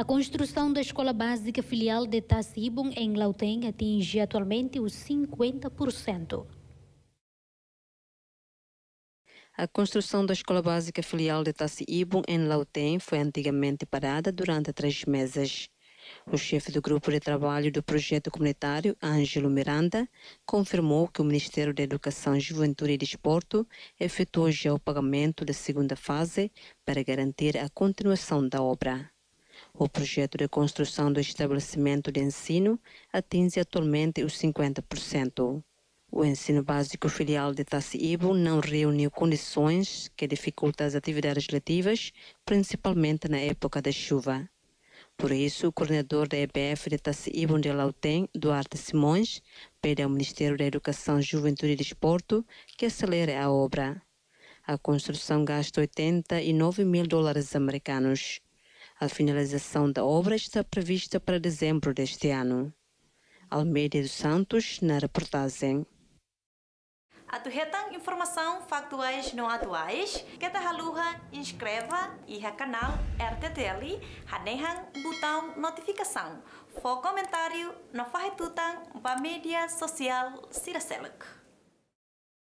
A construção da escola básica filial de Tassibum em Lauteng atinge atualmente os 50%. A construção da escola básica filial de Tassibum em Lauteng foi antigamente parada durante três meses. O chefe do grupo de trabalho do projeto comunitário, Ângelo Miranda, confirmou que o Ministério da Educação, Juventude e Desporto efetuou já o pagamento da segunda fase para garantir a continuação da obra. O projeto de construção do estabelecimento de ensino atinge atualmente os 50%. O ensino básico filial de Tassiibo não reuniu condições que dificultam as atividades letivas, principalmente na época da chuva. Por isso, o coordenador da EBF de Tassiibo de Lautém, Duarte Simões, pede ao Ministério da Educação, Juventude e Desporto que acelere a obra. A construção gasta 89 mil dólares americanos. A finalização da obra está prevista para dezembro deste ano. Almeida dos Santos, na reportagem. Atuhetan informação factuais não atuais, que haluha inscreva e canal RTTL, hanehan botão notificação. For comentário, não farretutan para mídia social Siraselek.